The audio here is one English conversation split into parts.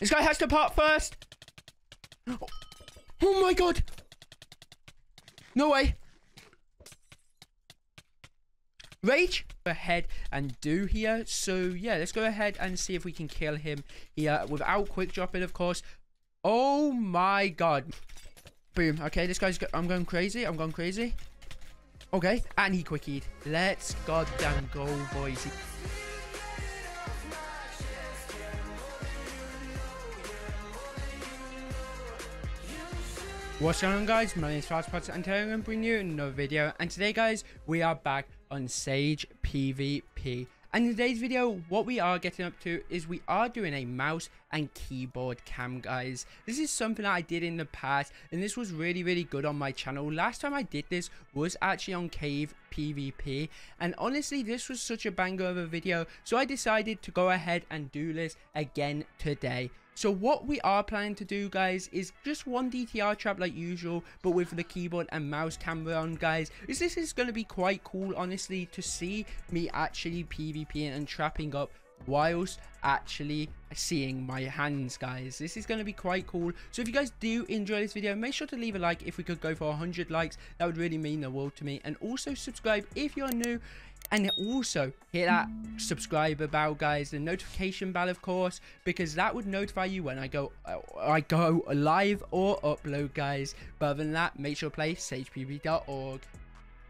This guy has to part first. Oh my god. No way. Rage go ahead and do here. So yeah, let's go ahead and see if we can kill him here without quick dropping, of course. Oh my god. Boom. Okay, this guy's... Go I'm going crazy. I'm going crazy. Okay, and he quickied. Let's goddamn go, boys. What's going on guys, my name is FastPots and today I'm going to bring you another video and today guys, we are back on Sage PvP. And in today's video, what we are getting up to is we are doing a mouse and keyboard cam, guys. This is something that I did in the past, and this was really, really good on my channel. Last time I did this was actually on Cave PvP, and honestly, this was such a banger of a video, so I decided to go ahead and do this again today. So what we are planning to do guys is just one DTR trap like usual but with the keyboard and mouse camera on guys. Is this is going to be quite cool honestly to see me actually PvPing and trapping up whilst actually seeing my hands guys. This is going to be quite cool. So if you guys do enjoy this video make sure to leave a like if we could go for 100 likes. That would really mean the world to me. And also subscribe if you're new and also hit that subscribe bell guys the notification bell of course because that would notify you when i go uh, i go live or upload guys but other than that make sure to play sagepvp.org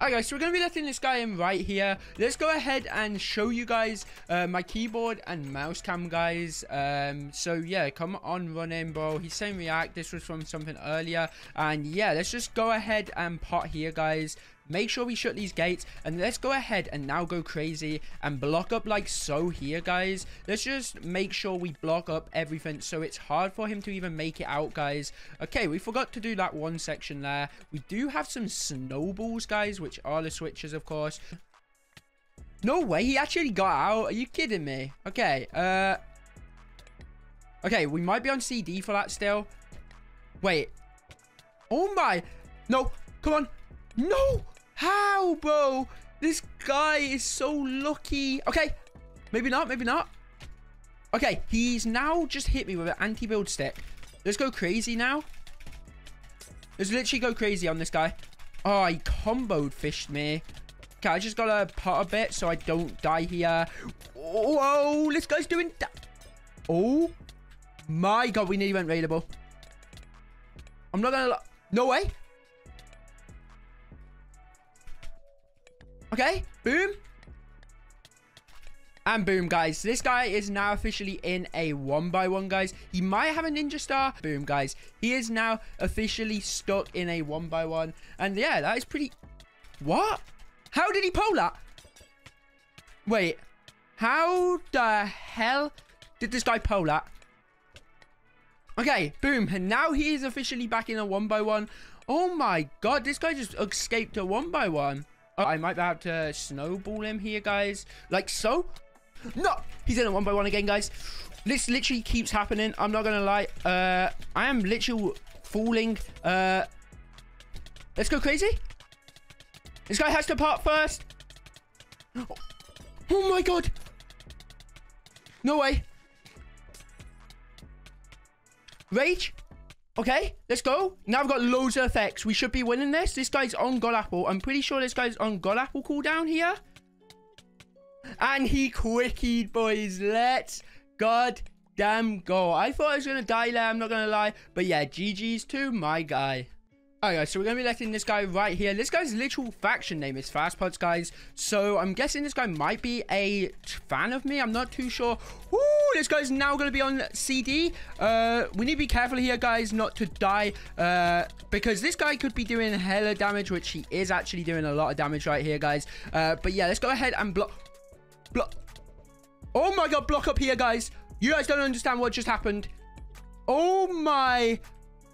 Alright guys, so we're going to be letting this guy in right here. Let's go ahead and show you guys uh, my keyboard and mouse cam, guys. Um, so yeah, come on run running, bro. He's saying react. This was from something earlier. And yeah, let's just go ahead and pot here, guys. Make sure we shut these gates and let's go ahead and now go crazy and block up like so here, guys. Let's just make sure we block up everything so it's hard for him to even make it out, guys. Okay, we forgot to do that one section there. We do have some snowballs, guys, which are the switches, of course. No way, he actually got out. Are you kidding me? Okay, uh... Okay, we might be on CD for that still. Wait. Oh my. No, come on. No. How, bro? This guy is so lucky. Okay, maybe not, maybe not. Okay, he's now just hit me with an anti-build stick. Let's go crazy now. Let's literally go crazy on this guy. Oh, he comboed fished me. Okay, I just gotta pot a bit so I don't die here. Whoa, this guy's doing that. Oh my god, we nearly went raidable. I'm not gonna... No way. Okay, boom. And boom, guys. This guy is now officially in a one by one, guys. He might have a ninja star. Boom, guys. He is now officially stuck in a one by one. And yeah, that is pretty... What? How did he pull that? Wait. How the hell did this guy pull that? Okay, boom. And now he is officially back in a one by one. Oh my god, this guy just escaped a one by one. Oh, I might be able to snowball him here, guys. Like so. No! He's in a one by one again, guys. This literally keeps happening. I'm not going to lie. Uh, I am literally falling. Uh, let's go crazy. This guy has to part first. Oh, oh my god. No way. Rage. Okay, let's go. Now I've got loads of effects. We should be winning this. This guy's on God Apple. I'm pretty sure this guy's on God Apple cooldown here. And he quickied, boys. Let's God damn go. I thought I was going to die there. I'm not going to lie. But yeah, GG's to my guy. Alright guys, so we're going to be letting this guy right here. This guy's literal faction name is FastPots, guys. So I'm guessing this guy might be a fan of me. I'm not too sure. Woo, this guy's now going to be on CD. Uh, we need to be careful here, guys, not to die. Uh, because this guy could be doing hella damage, which he is actually doing a lot of damage right here, guys. Uh, but yeah, let's go ahead and block. Block. Oh my god, block up here, guys. You guys don't understand what just happened. Oh my.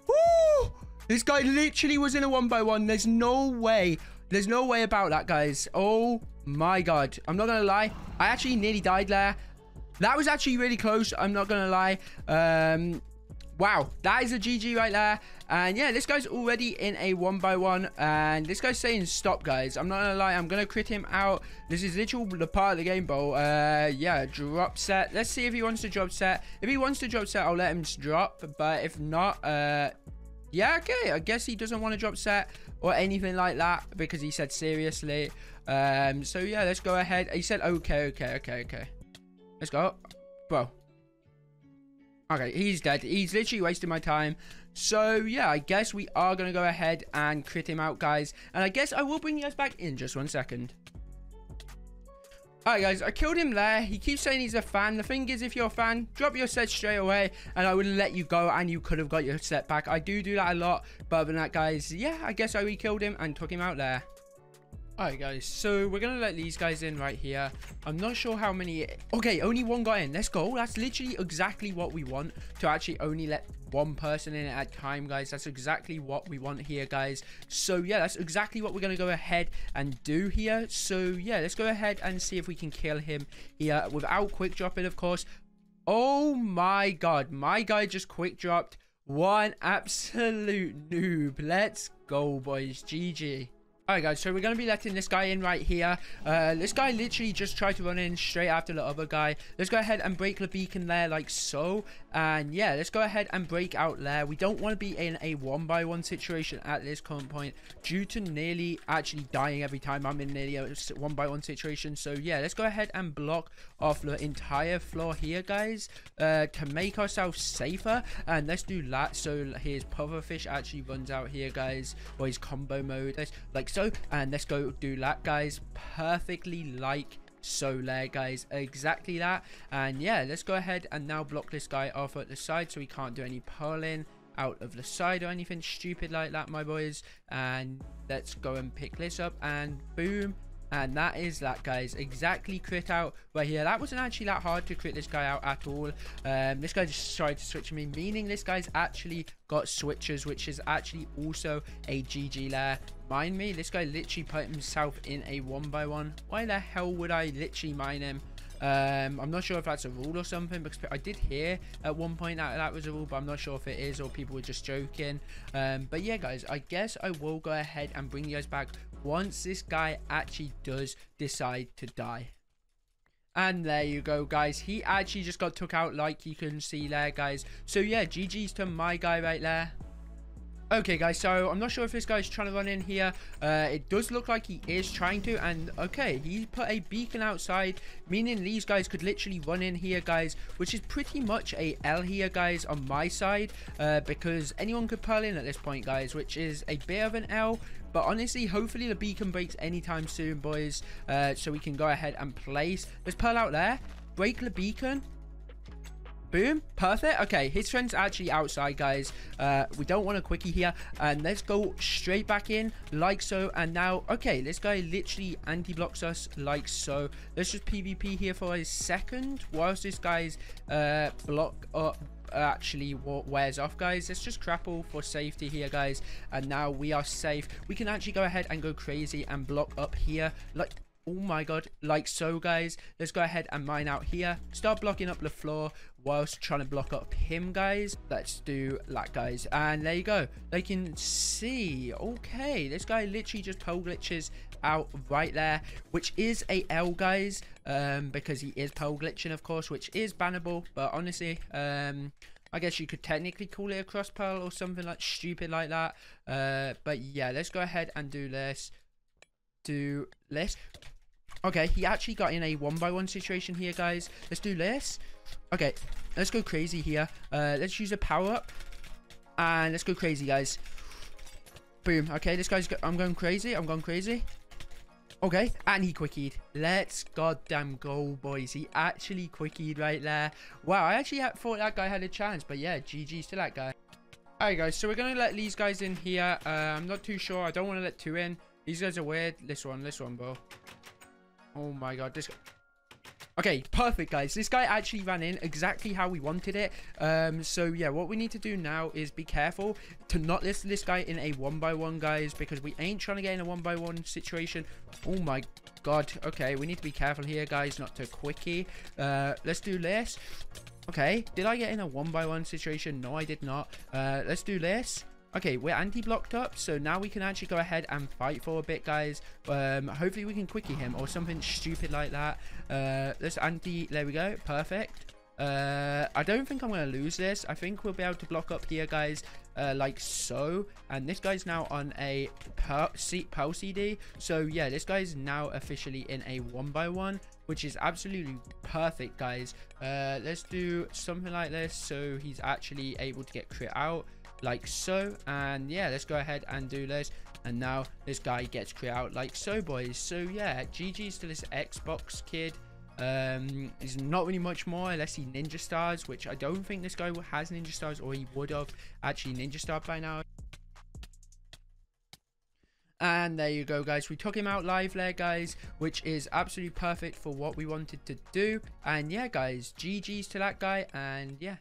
Woo. This guy literally was in a one by one. There's no way. There's no way about that, guys. Oh my god. I'm not going to lie. I actually nearly died there. That was actually really close. I'm not going to lie. Um, Wow, that is a GG right there. And yeah, this guy's already in a one by one. And this guy's saying stop, guys. I'm not gonna lie, I'm gonna crit him out. This is literally the part of the game, bro. Uh, yeah, drop set. Let's see if he wants to drop set. If he wants to drop set, I'll let him drop. But if not, uh, yeah, okay. I guess he doesn't want to drop set or anything like that because he said seriously. Um, so yeah, let's go ahead. He said okay, okay, okay, okay. Let's go. Bro, Okay, he's dead. He's literally wasting my time. So, yeah, I guess we are going to go ahead and crit him out, guys. And I guess I will bring you guys back in just one second. Alright guys, I killed him there. He keeps saying he's a fan. The thing is, if you're a fan, drop your set straight away and I would let you go and you could have got your set back. I do do that a lot. But other than that, guys, yeah, I guess I re-killed him and took him out there. Alright guys, so we're gonna let these guys in right here. I'm not sure how many... Okay, only one got in. Let's go. That's literally exactly what we want. To actually only let one person in at a time, guys. That's exactly what we want here, guys. So yeah, that's exactly what we're gonna go ahead and do here. So yeah, let's go ahead and see if we can kill him here without quick dropping, of course. Oh my god, my guy just quick dropped. One absolute noob. Let's go, boys. GG. Alright guys, so we're going to be letting this guy in right here. Uh, this guy literally just tried to run in straight after the other guy. Let's go ahead and break the beacon there like so. And yeah, let's go ahead and break out there. We don't want to be in a one by one situation at this current point due to nearly actually dying every time I'm in nearly a one by one situation. So yeah, let's go ahead and block off the entire floor here, guys, uh, to make ourselves safer. And let's do that so his pufferfish actually runs out here, guys, or his combo mode. Let's, Like so and let's go do that guys. Perfectly like so there guys. Exactly that. And yeah let's go ahead and now block this guy off at the side so he can't do any pulling out of the side or anything stupid like that my boys. And let's go and pick this up and boom and that is that, guys. Exactly crit out right here. That wasn't actually that hard to crit this guy out at all. Um, this guy just tried to switch me, meaning this guy's actually got switches, which is actually also a GG there. Mind me, this guy literally put himself in a one by one. Why the hell would I literally mine him? Um, I'm not sure if that's a rule or something because I did hear at one point that that was a rule, but I'm not sure if it is or people were just joking. Um, but yeah, guys, I guess I will go ahead and bring you guys back once this guy actually does decide to die. And there you go, guys. He actually just got took out like you can see there, guys. So yeah, GG's to my guy right there. Okay, guys, so I'm not sure if this guy's trying to run in here. Uh, it does look like he is trying to. And, okay, he put a beacon outside, meaning these guys could literally run in here, guys, which is pretty much a L here, guys, on my side. Uh, because anyone could pearl in at this point, guys, which is a bit of an L. But honestly, hopefully the beacon breaks anytime soon, boys. Uh, so we can go ahead and place. Let's pearl out there. Break the beacon. Boom. Perfect. Okay, his friend's actually outside, guys. Uh, we don't want a quickie here. And let's go straight back in like so. And now, okay, this guy literally anti-blocks us like so. Let's just PvP here for a second whilst this guy's uh, block up actually wears off guys let's just crapple for safety here guys and now we are safe we can actually go ahead and go crazy and block up here like oh my god like so guys. Let's go ahead and mine out here. Start blocking up the floor whilst trying to block up him guys. Let's do that guys. And there you go. They can see. Okay this guy literally just pearl glitches out right there which is a l guys um because he is pearl glitching of course which is bannable. But honestly um I guess you could technically call it a cross pearl or something like stupid like that. Uh, but yeah, let's go ahead and do this. Do this. Okay, he actually got in a one by one situation here, guys. Let's do this. Okay, let's go crazy here. Uh, let's use a power up. And let's go crazy, guys. Boom. Okay, this guy's... Go I'm going crazy. I'm going crazy. Okay, and he quickied. Let's goddamn go, boys. He actually quickied right there. Wow, I actually thought that guy had a chance. But yeah, GG's to that guy. Alright, guys. So we're going to let these guys in here. Uh, I'm not too sure. I don't want to let two in. These guys are weird. This one, this one, bro. Oh my god, this... Okay, perfect, guys. This guy actually ran in exactly how we wanted it. Um, so, yeah, what we need to do now is be careful to not list this guy in a one-by-one, guys, because we ain't trying to get in a one-by-one situation. Oh, my God. Okay, we need to be careful here, guys, not to quickie. Uh, let's do this. Okay, did I get in a one by one situation? No, I did not. Uh, let's do this. Okay, we're anti-blocked up, so now we can actually go ahead and fight for a bit, guys. Um, hopefully we can quickie him or something stupid like that. Uh, let's anti... There we go. Perfect. Uh, I don't think I'm going to lose this. I think we'll be able to block up here, guys, uh, like so. And this guy's now on a Pearl CD. So, yeah, this guy's now officially in a one by one, which is absolutely perfect, guys. Uh, let's do something like this so he's actually able to get crit out like so. And, yeah, let's go ahead and do this. And now this guy gets crit out like so, boys. So, yeah, GG's to this Xbox kid. Um, there's not really much more unless he ninja stars, which I don't think this guy has ninja stars, or he would have actually ninja star by now. And there you go, guys. We took him out live there, guys, which is absolutely perfect for what we wanted to do. And yeah, guys, GG's to that guy. And yeah.